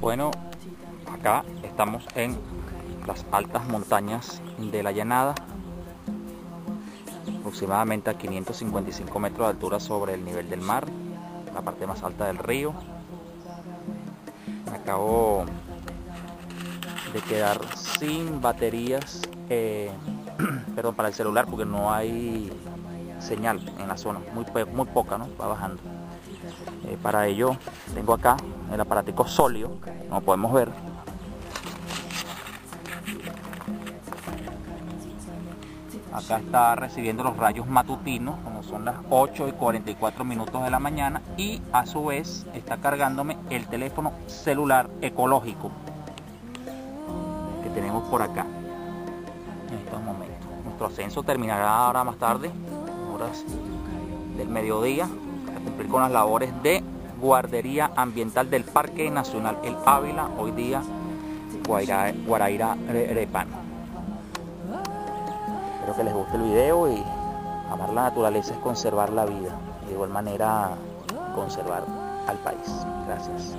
Bueno, acá estamos en las altas montañas de la llanada, aproximadamente a 555 metros de altura sobre el nivel del mar, la parte más alta del río. acabo de quedar sin baterías, eh, perdón, para el celular porque no hay señal en la zona, muy, muy poca, ¿no? Va bajando. Eh, para ello tengo acá el aparatico sólido, como podemos ver. Acá está recibiendo los rayos matutinos, como son las 8 y 44 minutos de la mañana, y a su vez está cargándome el teléfono celular ecológico que tenemos por acá en estos momentos. Nuestro ascenso terminará ahora más tarde, horas del mediodía, cumplir con las labores de guardería ambiental del Parque Nacional El Ávila, hoy día Guaraira Repano. Espero que les guste el video y amar la naturaleza es conservar la vida, de igual manera conservar al país. Gracias.